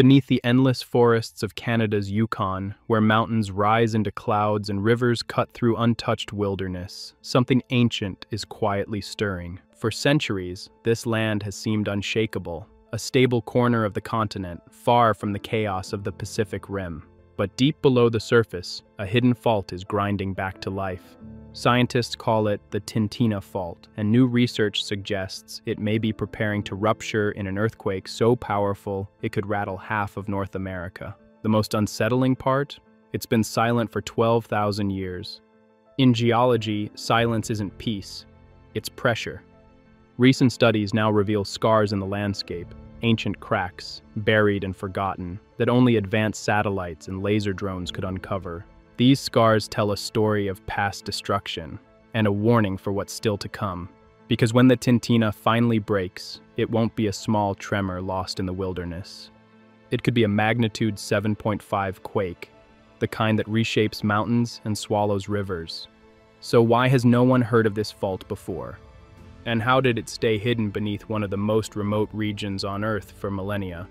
Beneath the endless forests of Canada's Yukon, where mountains rise into clouds and rivers cut through untouched wilderness, something ancient is quietly stirring. For centuries, this land has seemed unshakable, a stable corner of the continent, far from the chaos of the Pacific Rim. But deep below the surface, a hidden fault is grinding back to life. Scientists call it the Tintina Fault, and new research suggests it may be preparing to rupture in an earthquake so powerful it could rattle half of North America. The most unsettling part? It's been silent for 12,000 years. In geology, silence isn't peace, it's pressure. Recent studies now reveal scars in the landscape, ancient cracks, buried and forgotten, that only advanced satellites and laser drones could uncover. These scars tell a story of past destruction and a warning for what's still to come. Because when the Tintina finally breaks, it won't be a small tremor lost in the wilderness. It could be a magnitude 7.5 quake, the kind that reshapes mountains and swallows rivers. So why has no one heard of this fault before? And how did it stay hidden beneath one of the most remote regions on Earth for millennia?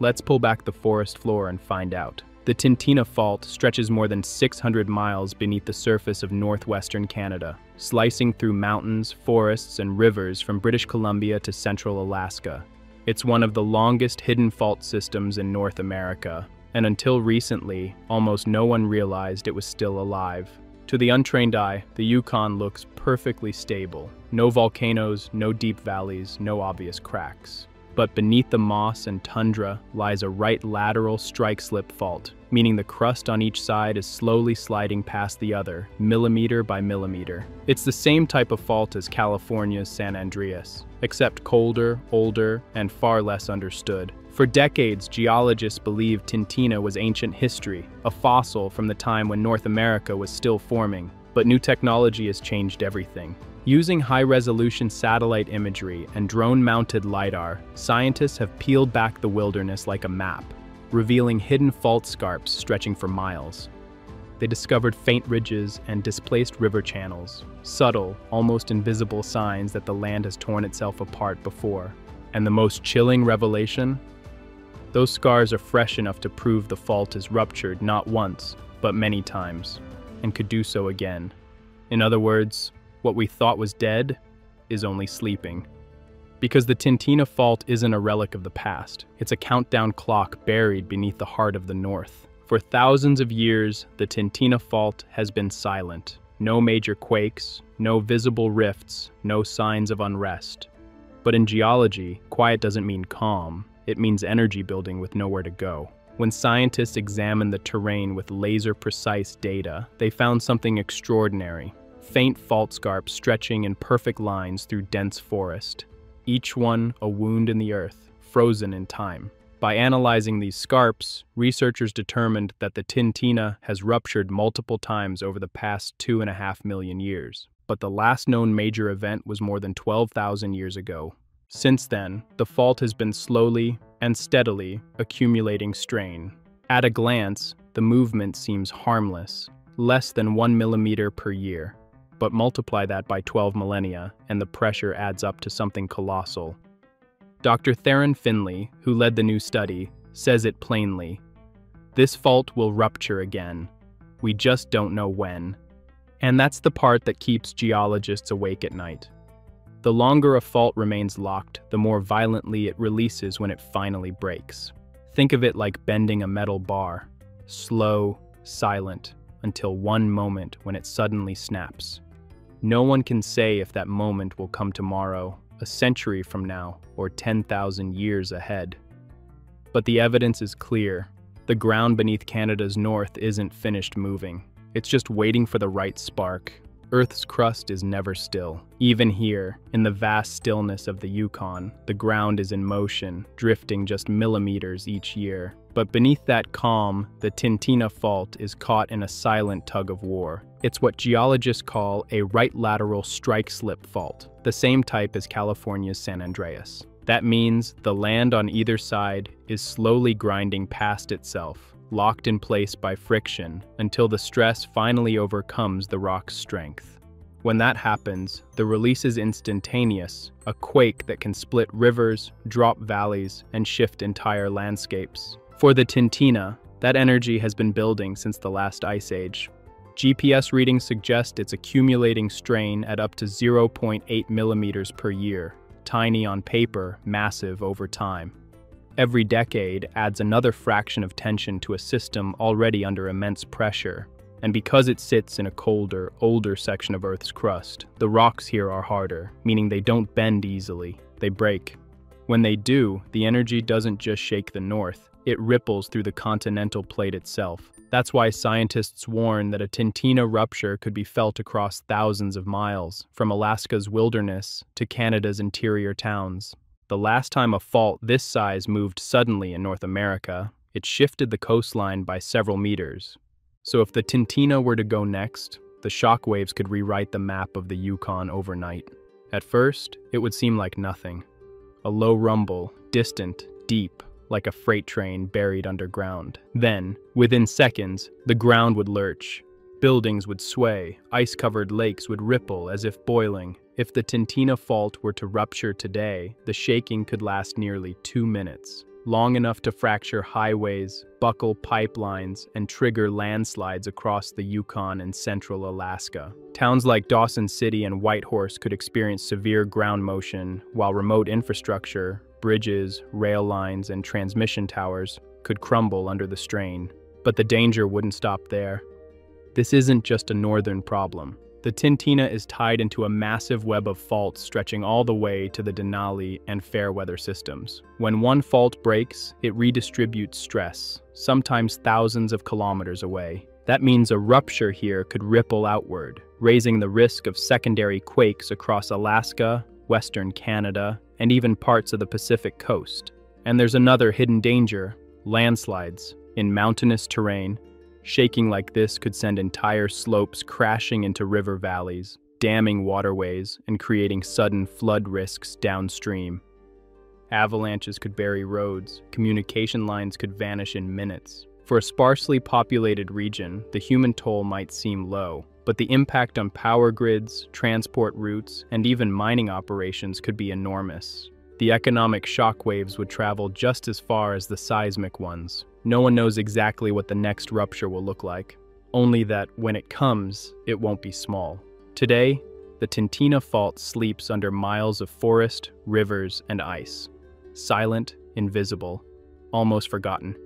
Let's pull back the forest floor and find out. The Tintina Fault stretches more than 600 miles beneath the surface of northwestern Canada, slicing through mountains, forests, and rivers from British Columbia to central Alaska. It's one of the longest hidden fault systems in North America, and until recently, almost no one realized it was still alive. To the untrained eye, the Yukon looks perfectly stable. No volcanoes, no deep valleys, no obvious cracks but beneath the moss and tundra lies a right lateral strike slip fault, meaning the crust on each side is slowly sliding past the other, millimeter by millimeter. It's the same type of fault as California's San Andreas, except colder, older, and far less understood. For decades, geologists believed Tintina was ancient history, a fossil from the time when North America was still forming. But new technology has changed everything. Using high-resolution satellite imagery and drone-mounted LiDAR, scientists have peeled back the wilderness like a map, revealing hidden fault scarps stretching for miles. They discovered faint ridges and displaced river channels, subtle, almost invisible signs that the land has torn itself apart before. And the most chilling revelation? Those scars are fresh enough to prove the fault is ruptured not once, but many times, and could do so again. In other words, what we thought was dead is only sleeping. Because the Tintina Fault isn't a relic of the past, it's a countdown clock buried beneath the heart of the North. For thousands of years, the Tintina Fault has been silent. No major quakes, no visible rifts, no signs of unrest. But in geology, quiet doesn't mean calm, it means energy building with nowhere to go. When scientists examined the terrain with laser-precise data, they found something extraordinary faint fault scarps stretching in perfect lines through dense forest, each one a wound in the earth, frozen in time. By analyzing these scarps, researchers determined that the Tintina has ruptured multiple times over the past two and a half million years. But the last known major event was more than 12,000 years ago. Since then, the fault has been slowly and steadily accumulating strain. At a glance, the movement seems harmless, less than one millimeter per year but multiply that by 12 millennia, and the pressure adds up to something colossal. Dr. Theron Finley, who led the new study, says it plainly. This fault will rupture again. We just don't know when. And that's the part that keeps geologists awake at night. The longer a fault remains locked, the more violently it releases when it finally breaks. Think of it like bending a metal bar. Slow, silent, until one moment when it suddenly snaps. No one can say if that moment will come tomorrow, a century from now, or 10,000 years ahead. But the evidence is clear. The ground beneath Canada's north isn't finished moving. It's just waiting for the right spark. Earth's crust is never still. Even here, in the vast stillness of the Yukon, the ground is in motion, drifting just millimeters each year. But beneath that calm, the Tintina Fault is caught in a silent tug of war. It's what geologists call a right lateral strike slip fault, the same type as California's San Andreas. That means the land on either side is slowly grinding past itself, locked in place by friction, until the stress finally overcomes the rock's strength. When that happens, the release is instantaneous, a quake that can split rivers, drop valleys, and shift entire landscapes. For the Tintina, that energy has been building since the last ice age. GPS readings suggest it's accumulating strain at up to 0.8 millimeters per year, tiny on paper, massive over time. Every decade adds another fraction of tension to a system already under immense pressure, and because it sits in a colder, older section of Earth's crust, the rocks here are harder, meaning they don't bend easily, they break. When they do, the energy doesn't just shake the north, it ripples through the continental plate itself. That's why scientists warn that a Tintina rupture could be felt across thousands of miles, from Alaska's wilderness to Canada's interior towns. The last time a fault this size moved suddenly in North America, it shifted the coastline by several meters. So if the Tintina were to go next, the shockwaves could rewrite the map of the Yukon overnight. At first, it would seem like nothing. A low rumble, distant, deep, like a freight train buried underground. Then, within seconds, the ground would lurch. Buildings would sway, ice-covered lakes would ripple as if boiling. If the Tintina fault were to rupture today, the shaking could last nearly two minutes long enough to fracture highways, buckle pipelines, and trigger landslides across the Yukon and central Alaska. Towns like Dawson City and Whitehorse could experience severe ground motion, while remote infrastructure, bridges, rail lines, and transmission towers could crumble under the strain. But the danger wouldn't stop there. This isn't just a northern problem. The Tintina is tied into a massive web of faults stretching all the way to the Denali and Fairweather systems. When one fault breaks, it redistributes stress, sometimes thousands of kilometers away. That means a rupture here could ripple outward, raising the risk of secondary quakes across Alaska, Western Canada, and even parts of the Pacific coast. And there's another hidden danger, landslides. In mountainous terrain, Shaking like this could send entire slopes crashing into river valleys, damming waterways, and creating sudden flood risks downstream. Avalanches could bury roads, communication lines could vanish in minutes. For a sparsely populated region, the human toll might seem low, but the impact on power grids, transport routes, and even mining operations could be enormous. The economic shockwaves would travel just as far as the seismic ones, no one knows exactly what the next rupture will look like, only that when it comes, it won't be small. Today, the Tintina Fault sleeps under miles of forest, rivers, and ice. Silent, invisible, almost forgotten.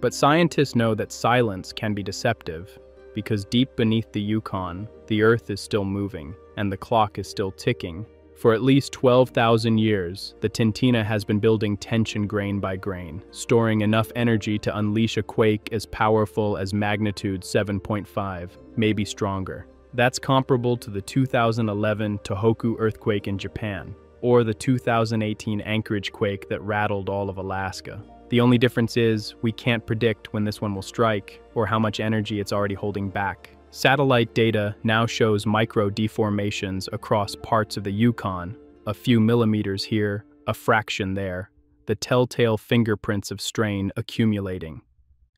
But scientists know that silence can be deceptive, because deep beneath the Yukon, the Earth is still moving, and the clock is still ticking, for at least 12,000 years, the Tintina has been building tension grain by grain, storing enough energy to unleash a quake as powerful as magnitude 7.5, maybe stronger. That's comparable to the 2011 Tohoku earthquake in Japan, or the 2018 Anchorage quake that rattled all of Alaska. The only difference is, we can't predict when this one will strike, or how much energy it's already holding back. Satellite data now shows micro deformations across parts of the Yukon, a few millimeters here, a fraction there, the telltale fingerprints of strain accumulating.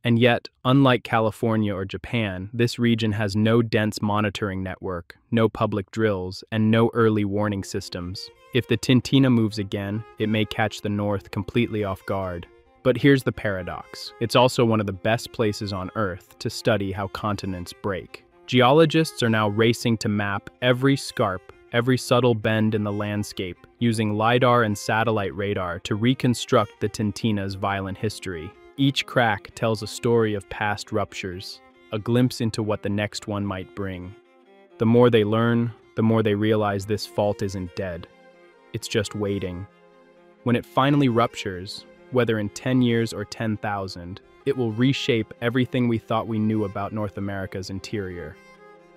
And yet, unlike California or Japan, this region has no dense monitoring network, no public drills, and no early warning systems. If the Tintina moves again, it may catch the North completely off guard. But here's the paradox. It's also one of the best places on Earth to study how continents break. Geologists are now racing to map every scarp, every subtle bend in the landscape, using LiDAR and satellite radar to reconstruct the Tintina's violent history. Each crack tells a story of past ruptures, a glimpse into what the next one might bring. The more they learn, the more they realize this fault isn't dead. It's just waiting. When it finally ruptures, whether in 10 years or 10,000, it will reshape everything we thought we knew about North America's interior.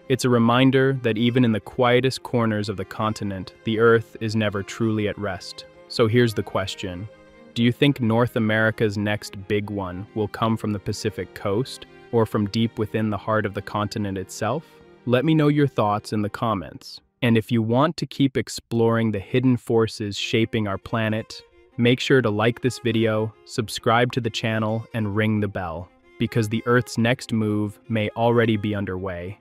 It's a reminder that even in the quietest corners of the continent, the Earth is never truly at rest. So here's the question. Do you think North America's next big one will come from the Pacific coast or from deep within the heart of the continent itself? Let me know your thoughts in the comments. And if you want to keep exploring the hidden forces shaping our planet, Make sure to like this video, subscribe to the channel, and ring the bell, because the Earth's next move may already be underway.